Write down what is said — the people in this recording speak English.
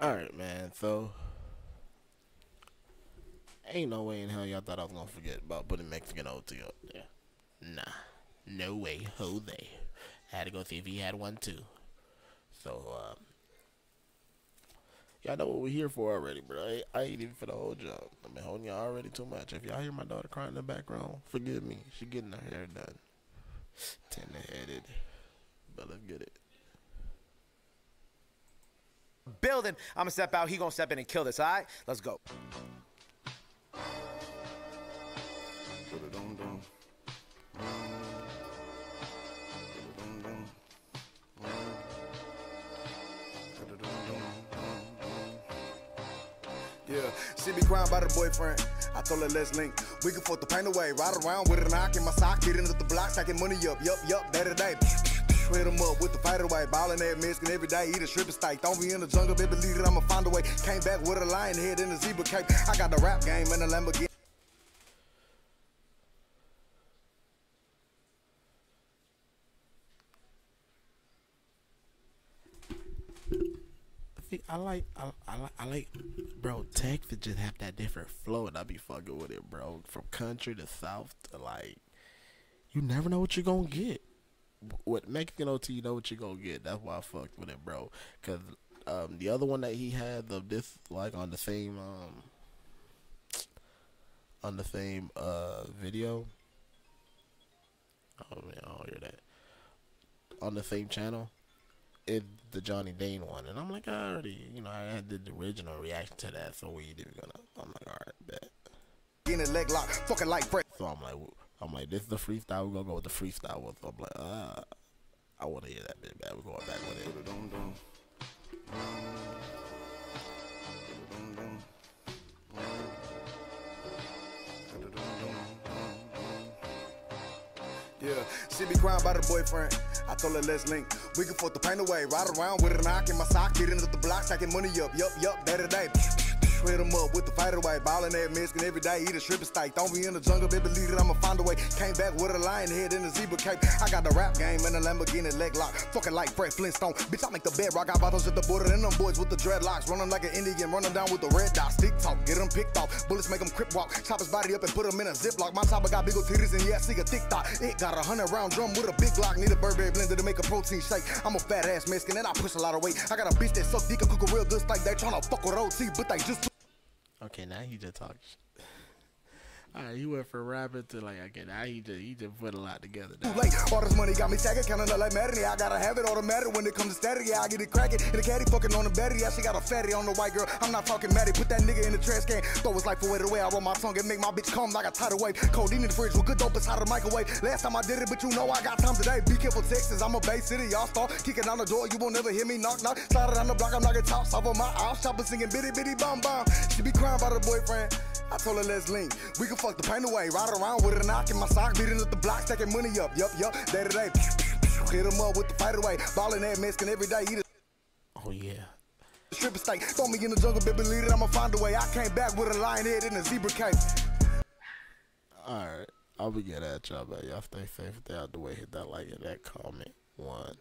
Alright, man, so. Ain't no way in hell y'all thought I was gonna forget about putting Mexican OT up there. Nah. No way. Who they? had to go see if he had one too. So, um. Y'all know what we're here for already, bro. I, I ain't even for the whole job. I've been holding y'all already too much. If y'all hear my daughter crying in the background, forgive me. She getting her hair done. Tender headed. But let's get it. Building. I'm gonna step out. He gonna step in and kill this. All right, let's go. Yeah, she be crying about her boyfriend. I told her let's link. We can put the pain away. Ride around with a knock in my sock, getting up the block, stacking money up. Yup, yup, to day. Hit him up with the fight away. Ballin' that Mexican every day, eat a strip steak. Don't be in the jungle, baby, believe it, I'ma find a way. Came back with a lion head and a zebra cape. I got the rap game and the Lamborghini. I like I, I like I like bro Texas just have that different flow and I be fucking with it bro from country to south to like you never know what you're gonna get with Mexican OT you know what you're gonna get that's why I fucked with it bro cause um the other one that he had of this like on the same um on the same uh video oh man I don't hear that on the same channel it the Johnny Dang one, and I'm like, I already, you know, I did the original reaction to that, so we didn't gonna. I'm like, all right, bet. In a leg lock, fucking like Fred. So I'm like, I'm like, this is the freestyle. We're gonna go with the freestyle one. So I'm like, ah, I want to hear that bit, man. We're going back with it. Yeah, she be crying about her boyfriend. I told her let's link. We can put the pain away. Ride around with a knock in my sock, getting up the block, stacking money up. Yup, yup, to day. Him up with the fighter white, Ballin' that Mexican every day, eat a strip steak. Don't in the jungle, baby, believe it, I'ma find a way. Came back with a lion head and a zebra cape. I got the rap game and a Lamborghini leg lock. Fucking like Fred Flintstone. Bitch, I make the bedrock. Got bottles at the border and them boys with the dreadlocks. Running like an Indian, running down with the red dots. Stick talk, get them picked off. Bullets make them crip walk. Chop his body up and put him in a ziplock. My chopper got big old titties and yeah, see a tick tock. It got a hundred round drum with a big lock. Need a Burberry blender to make a protein shake. I'm a fat ass Mexican and I push a lot of weight. I got a bitch that suck dick and cook a real good steak. They tryna fuck with OT, but they just. Okay, now he just talks. Alright, he went from rapping to like okay, now he just he just put a lot together. Too Now. late. All this money got me tagging, counting up like Madden. I gotta have it automatic when it comes to static. Yeah, I get it cracking. And the caddy fucking on the battery. Yeah, she got a fatty on the white girl. I'm not fucking Maddie. Put that nigga in the trash can. Throw his life away the way I roll my tongue and make my bitch come like a tidal wave. Codeine in the fridge with good dope inside the microwave. Last time I did it, but you know I got time today. Be careful, Texas. I'm a Bay City, y'all star. Kicking down the door, you won't never hear me knock knock. Slide down the block, I'm knocking tops off of my ass. Chopper singing bitty bitty bum bum. She be crying about her boyfriend. I told her let's link. We can fuck the pain away. Ride around with a knock in my sock, beating up the block, stacking money up. Yup, yup, day to day. Hit him up with the fight away. Ballin' that Mexican every day. Eat a Oh yeah. strip steak. Throw me in the jungle, baby, lead it. I'ma find a way. I came back with a lion head and a zebra cape. Alright. I'll be getting at y'all, man. Y'all stay safe, stay out the way, hit that like and that comment. One.